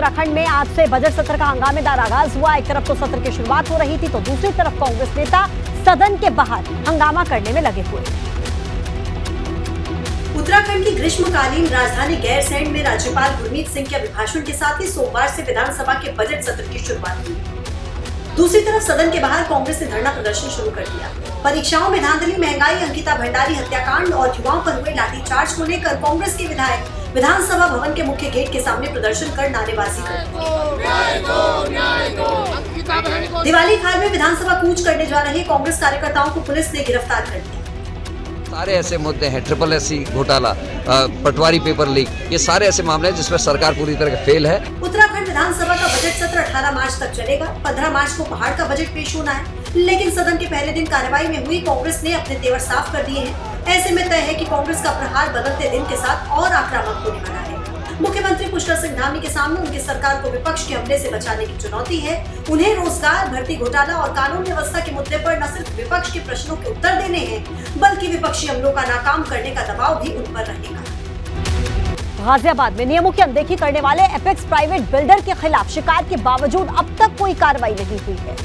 उत्तराखंड में आज से बजट सत्र का हंगामेदार आगाज़ हुआ। एक तरफ़ तो सत्र की शुरुआत हो रही थी तो दूसरी तरफ़ कांग्रेस नेता सदन के बाहर हंगामा करने में लगे हुए। उत्तराखंड की ग्रीष्मकालीन राजधानी गैरसैंण में राज्यपाल गुरमीत सिंह के अभिभाषण के साथ ही सोमवार से विधानसभा के बजट सत्र की शुरुआत हुई। दूसरी तरफ़ सदन के बाहर कांग्रेस ने धरना प्रदर्शन शुरू कर दिया। परीक्षाओं में धांधली, महँगाई, अंकिता भंडारी, हत्याकांड और युवाओं पर हुए लाठीचार्ज को लेकर कांग्रेस के विधायक विधानसभा भवन के मुख्य गेट के सामने प्रदर्शन कर नारेबाजी कर दिवाली खाल में विधानसभा कूच करने जा रहे कांग्रेस कार्यकर्ताओं को पुलिस ने गिरफ़्तार कर लिया। सारे ऐसे मुद्दे हैं ट्रिपल एस घोटाला पटवारी पेपर लीक ये सारे ऐसे मामले हैं जिसमें सरकार पूरी तरह फेल है। उत्तराखंड विधानसभा का बजट सत्र 18 मार्च तक चलेगा। 15 मार्च को पहाड़ का बजट पेश होना है। लेकिन सदन के पहले दिन कार्यवाही में हुई कांग्रेस ने अपने तेवर साफ़ कर दिए हैं। ऐसे में तय है कि कांग्रेस का प्रहार बदलते दिन के साथ और आक्रामक होने वाला है। मुख्यमंत्री पुष्कर सिंह धामी के सामने उनकी सरकार को विपक्ष के हमले से बचाने की चुनौती है। उन्हें रोज़गार, भर्ती घोटाला और कानून व्यवस्था के मुद्दे पर न सिर्फ़ विपक्ष के प्रश्नों के उत्तर देने हैं, बल्कि विपक्षी हमलों का नाकाम करने का दबाव भी उन पर रहेगा। गाजियाबाद में नियमों की अनदेखी करने वाले एपेक्स प्राइवेट बिल्डर के खिलाफ शिकायत के बावजूद अब तक कोई कार्रवाई नहीं हुई है।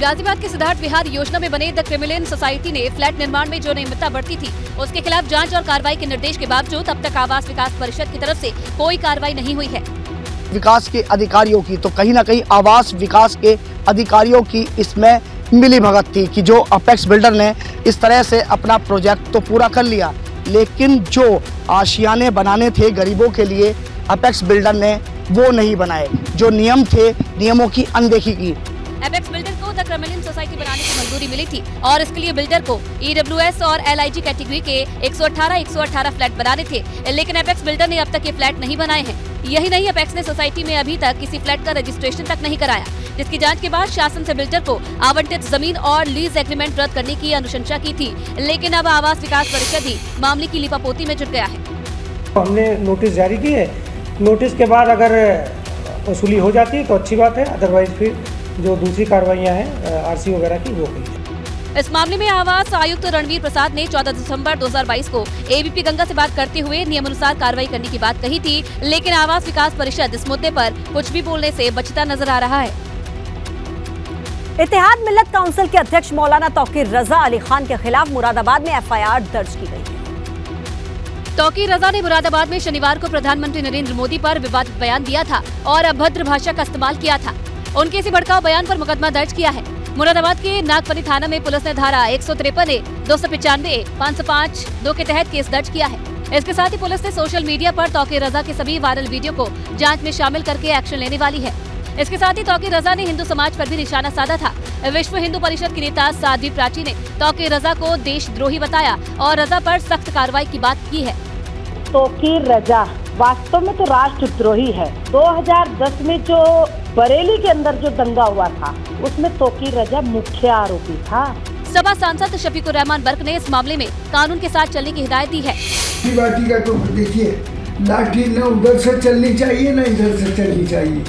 गाजियाबाद के सिद्धार्थ विहार योजना में बने द क्रिमिलियन सोसाइटी ने फ्लैट निर्माण में जो नियमितता बढ़ती थी, उसके खिलाफ जाँच और कार्रवाई के निर्देश के बावजूद अब तक आवास विकास परिषद की तरफ़ से कोई कार्रवाई नहीं हुई है। विकास के अधिकारियों की तो कहीं ना कहीं आवास विकास के अधिकारियों की इसमें मिली भगत थी कि जो अपेक्स बिल्डर ने इस तरह से अपना प्रोजेक्ट तो पूरा कर लिया, लेकिन जो आशियाने बनाने थे गरीबों के लिए, अपेक्स बिल्डर ने वो नहीं बनाए। जो नियम थे, नियमों की अनदेखी की एपेक्स बिल्डर को द क्रिमिलियन सोसाइटी बनाने की मंजूरी मिली थी और इसके लिए बिल्डर को ईडब्ल्यूएस और एलआईजी कैटेगरी के 118 118 फ्लैट बनाने थे। लेकिन एपेक्स बिल्डर ने अब तक ये फ्लैट नहीं बनाए हैं। यही नहीं अपेक्स ने सोसाइटी में अभी तक किसी फ्लैट का रजिस्ट्रेशन तक नहीं कराया। जिसकी जाँच के बाद शासन से बिल्डर को आवंटित ज़मीन और लीज एग्रीमेंट रद्द करने की अनुशंसा की थी। लेकिन अब आवास विकास परिषद ही मामले की लिपापोती में जुट गया है। हमने नोटिस जारी की है। नोटिस के बाद अगर वसूली हो जाती है तो अच्छी बात है अदरवाइज़ फिर जो दूसरी कार्रवाइयाँ हैं आरसी वगैरह की वो हुई इस मामले में आवास आयुक्त रणवीर प्रसाद ने 14 दिसंबर 2022 को एबीपी गंगा से बात करते हुए नियमानुसार कार्रवाई करने की बात कही थी लेकिन आवास विकास परिषद इस मुद्दे पर कुछ भी बोलने से बचता नज़र आ रहा है। इतिहाद मिल्लत काउंसिल के अध्यक्ष मौलाना तौकीर रजा अली खान के खिलाफ मुरादाबाद में एफआईआर दर्ज की गई। है तौकीर रजा ने मुरादाबाद में शनिवार को प्रधानमंत्री नरेंद्र मोदी पर विवादित बयान दिया था और अभद्र भाषा का इस्तेमाल किया था। उनके इसी भड़काऊ बयान पर मुकदमा दर्ज किया है। मुरादाबाद के नागपरी थाना में पुलिस ने धारा एक सौ तिरपन ए, दो सौ पिचानवे पाँच सौ पाँच, दो के तहत केस दर्ज किया है। इसके साथ ही पुलिस ने सोशल मीडिया पर तौकीर रजा के सभी वायरल वीडियो को जाँच में शामिल करके एक्शन लेने वाली है। इसके साथ ही तौकीर रजा ने हिंदू समाज पर भी निशाना साधा था। विश्व हिंदू परिषद की नेता साध्वी प्राची ने तौकीर रजा को देशद्रोही बताया और रजा पर सख्त कार्रवाई की बात की है। तोकीर रजा वास्तव में तो राष्ट्रद्रोही है। 2010 में जो बरेली के अंदर जो दंगा हुआ था उसमें तोकीर रजा मुख्य आरोपी था। सभा सांसद शफीकुर रहमान बर्क ने इस मामले में कानून के साथ चलने की हिदायत दी है। बाटी का तो देखिए लाठी न उधर से चलनी चाहिए न इधर से चलनी चाहिए।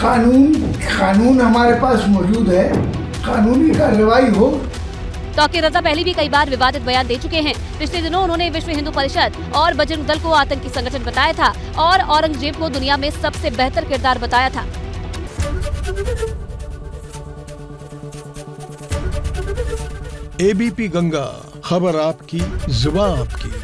कानून कानून हमारे पास मौजूद है। कानूनी कार्रवाई हो तौकीर रजा पहले भी कई बार विवादित बयान दे चुके हैं। पिछले दिनों उन्होंने विश्व हिंदू परिषद और बजरंग दल को आतंकी संगठन बताया था और औरंगज़ेब को दुनिया में सबसे बेहतर किरदार बताया था। एबीपी गंगा, खबर आपकी जुबा आपकी।